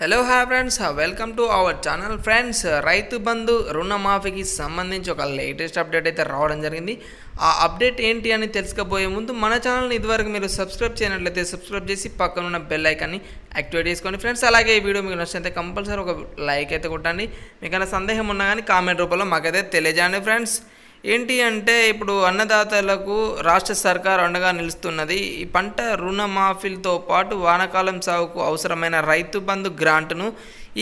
Hello hi friends welcome to our channel friends Rythu Bandhu రుణమాఫీకి సంబంధించి ఒక latest update అయితే రావడం జరిగింది. ఆ అప్డేట్ ఏంటి అని తెలుసుకోబోయే ముందు మన ఛానల్ని ఇదివరకు మీరు సబ్స్క్రైబ్ చేయనట్లయితే సబ్స్క్రైబ్ చేసి పక్కన ఉన్న బెల్ ఐకాన్ని యాక్టివేట్ చేసుకోండి ఫ్రెండ్స్ అలాగే ఈ వీడియో మీకు నచ్చితే కంపల్సరీ ఒక లైక్ అయితే కొట్టండి. మీకైనా సందేహం ఉన్నా కానీ కామెంట్ రూపంలో మాకైతే తెలియజేయండి ఫ్రెండ్స్ ఏంటి అంటే ఇప్పుడు అన్నదాతలకు రాష్ట్ర సర్కార్ అండగా నిలుస్తున్నది. ఈ పంట రుణమాఫీలతో పాటు వానాకాలం సాగుకు అవసరమైన రైతు బంధు గ్రాంట్ను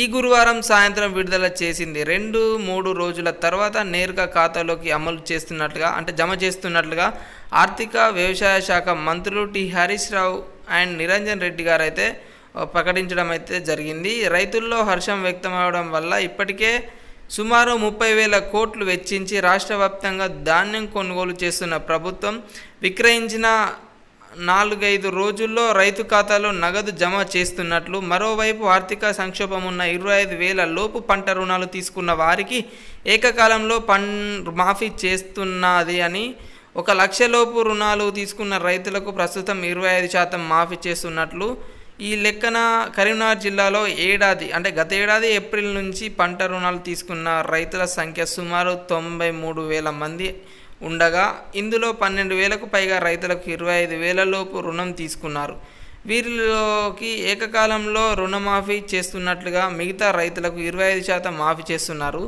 ఈ గురువారం సాయంత్రం విడుదల చేసింది. రెండు మూడు రోజుల తర్వాత నేరుగా ఖాతాలోకి అమలు చేస్తున్నట్లుగా అంటే జమ చేస్తున్నట్లుగా ఆర్థిక వ్యవసాయ శాఖ మంత్రులు టి. హరీష్ రావు అండ్ నిరంజన్ రెడ్డి గారు అయితే ప్రకటించడం అయితే జరిగింది. రైతుల్లో హర్షం వ్యక్తమవడం వల్ల ఇప్పటికే సుమారు ముప్పై వేల కోట్లు వెచ్చించి రాష్ట్ర వ్యాప్తంగా ధాన్యం కొనుగోలు చేస్తున్న ప్రభుత్వం విక్రయించిన నాలుగైదు రోజుల్లో రైతు ఖాతాలో నగదు జమ చేస్తున్నట్లు మరోవైపు ఆర్థిక సంక్షోభం ఉన్న ఇరవై ఐదు వేల లోపు పంట రుణాలు తీసుకున్న వారికి ఏకకాలంలో పన్ మాఫీ చేస్తున్నది అని ఒక లక్షలోపు రుణాలు తీసుకున్న రైతులకు ప్రస్తుతం ఇరవై ఐదు శాతం మాఫీ చేస్తున్నట్లు ఈ లెక్కన కరీంనగర్ జిల్లాలో ఏడాది అంటే గత ఏడాది ఏప్రిల్ నుంచి పంట రుణాలు తీసుకున్న రైతుల సంఖ్య సుమారు తొంభై మూడు వేల మంది ఉండగా ఇందులో పన్నెండు వేలకు పైగా రైతులకు ఇరవై ఐదు వేల లోపు రుణం తీసుకున్నారు. వీరిలోకి ఏకకాలంలో రుణమాఫీ చేస్తున్నట్లుగా మిగతా రైతులకు ఇరవై ఐదు శాతం మాఫీ చేస్తున్నారు.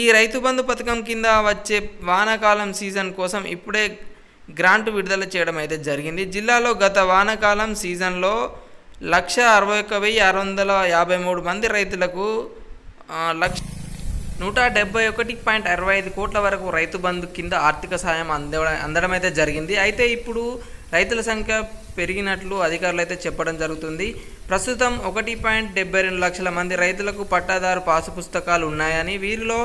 ఈ రైతు బంధు పథకం కింద వచ్చే వానాకాలం సీజన్ కోసం ఇప్పుడే గ్రాంట్ విడుదల చేయడం అయితే జరిగింది. జిల్లాలో గత వానాకాలం సీజన్లో లక్ష అరవై ఒక్క వెయ్యి ఆరు వందల యాభై మూడు మంది రైతులకు లక్ష నూట డెబ్బై ఒకటి పాయింట్ అరవై ఐదు కోట్ల వరకు రైతు బంధు కింద ఆర్థిక సాయం అందడం అందడం అయితే జరిగింది. అయితే ఇప్పుడు రైతుల సంఖ్య పెరిగినట్లు అధికారులు అయితే చెప్పడం జరుగుతుంది. ప్రస్తుతం ఒకటి పాయింట్ డెబ్బై రెండు లక్షల మంది రైతులకు పట్టాదారు పాసు పుస్తకాలు ఉన్నాయని వీరిలో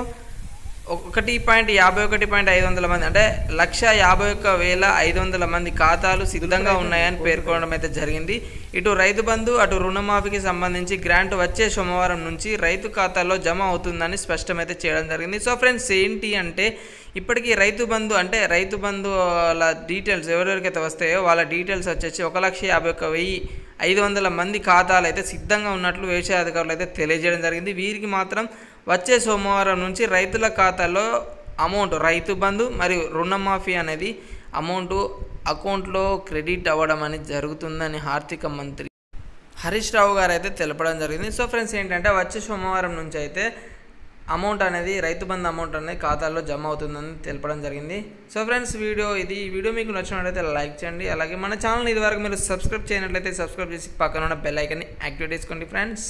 ఒకటి పాయింట్ యాభై ఒకటి పాయింట్ ఐదు వందల మంది అంటే లక్ష యాభై ఒక్క వేల ఐదు వందల మంది ఖాతాలు సిద్ధంగా ఉన్నాయని పేర్కొనడం అయితే జరిగింది. ఇటు రైతు బంధు అటు రుణమాఫీకి సంబంధించి గ్రాంట్ వచ్చే సోమవారం నుంచి రైతు ఖాతాలో జమ అవుతుందని స్పష్టమైతే చేయడం జరిగింది. సో ఫ్రెండ్స్ ఏంటి అంటే ఇప్పటికీ రైతు బంధు అంటే రైతు బంధు వాళ్ళ డీటెయిల్స్ ఎవరెవరికైతే వస్తాయో వాళ్ళ డీటెయిల్స్ వచ్చేసి ఒక లక్ష యాభై ఒక్క వెయ్యి ఐదు వందల మంది ఖాతాలు అయితే సిద్ధంగా ఉన్నట్లు వ్యవసాయ అధికారులు అయితే తెలియజేయడం జరిగింది. వీరికి మాత్రం వచ్చే సోమవారం నుంచి రైతుల ఖాతాలో అమౌంట్ రైతు బంధు మరియు రుణమాఫీ అనేది అమౌంట్ అకౌంట్లో క్రెడిట్ అవ్వడం అనేది జరుగుతుందని ఆర్థిక మంత్రి హరీష్ రావు గారు అయితే తెలపడం జరిగింది. సో ఫ్రెండ్స్ ఏంటంటే వచ్చే సోమవారం నుంచి అయితే అమౌంట్ అనేది రైతు బంధు అమౌంట్ అనేది ఖాతాల్లో జమ అవుతుందని తెలపడం జరిగింది. సో ఫ్రెండ్స్ వీడియో ఇది. ఈ వీడియో మీకు నచ్చినట్లయితే లైక్ చేయండి. అలాగే మన ఛానల్ ఇదివరకు మీరు సబ్స్క్రైబ్ చేయనట్లయితే సబ్స్క్రైబ్ చేసి పక్కన ఉన్న బెల్ ఐకన్ని యాక్టివేట్ చేసుకోండి ఫ్రెండ్స్.